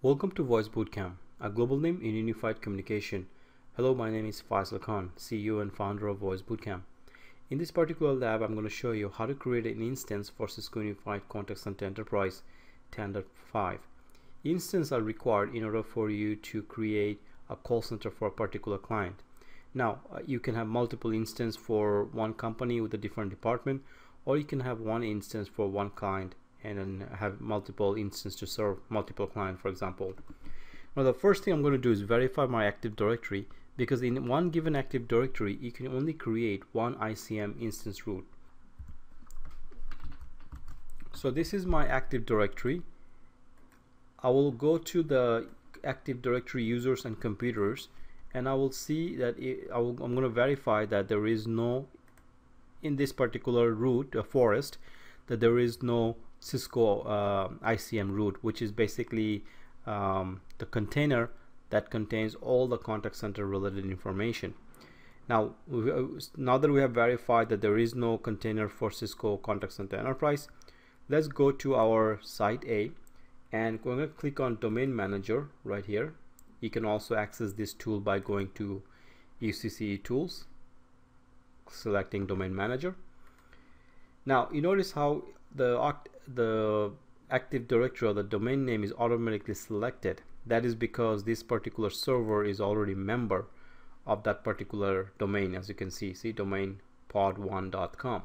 Welcome to Voice Bootcamp, a global name in unified communication. Hello, my name is Faisal Khan, CEO and founder of Voice Bootcamp. In this particular lab, I'm going to show you how to create an instance for Cisco Unified Contact Center Enterprise 10.5. Instances are required in order for you to create a call center for a particular client. Now, uh, you can have multiple instances for one company with a different department, or you can have one instance for one client and then have multiple instances to serve multiple clients, for example. Now, the first thing I'm going to do is verify my Active Directory because in one given Active Directory, you can only create one ICM instance root. So this is my Active Directory. I will go to the Active Directory users and computers and I will see that it, I am going to verify that there is no in this particular root a forest that there is no Cisco uh, ICM root which is basically um, the container that contains all the contact center related information. Now uh, now that we have verified that there is no container for Cisco contact center enterprise let's go to our site A and going to click on domain manager right here. You can also access this tool by going to UCC tools selecting domain manager. Now you notice how the the active directory or the domain name is automatically selected that is because this particular server is already member of that particular domain as you can see see domain pod1.com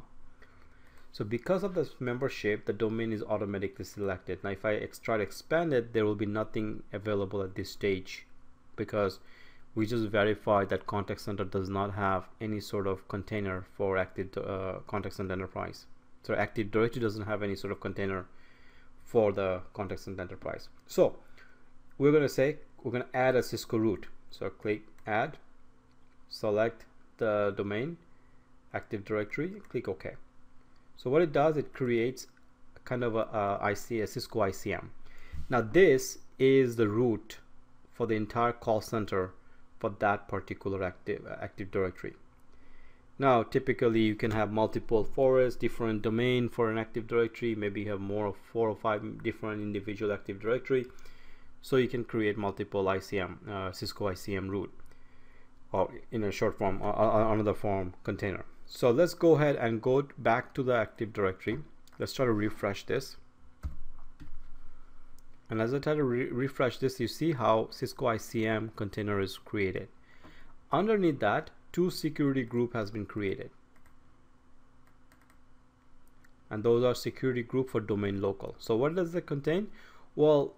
so because of this membership, the domain is automatically selected. Now if I try to expand it, there will be nothing available at this stage because we just verified that contact center does not have any sort of container for active uh, contact center enterprise. So active directory doesn't have any sort of container for the contact center enterprise. So we're going to say we're going to add a Cisco root. So click add, select the domain, active directory, click OK. So what it does, it creates kind of a, a IC, a Cisco ICM. Now this is the root for the entire call center for that particular active, active directory. Now typically you can have multiple forests, different domain for an active directory, maybe you have more of four or five different individual active directory. So you can create multiple ICM, uh, Cisco ICM root or in a short form, uh, another form container. So let's go ahead and go back to the Active Directory. Let's try to refresh this. And as I try to re refresh this, you see how Cisco ICM container is created. Underneath that, two security group has been created. And those are security group for domain local. So what does it contain? Well,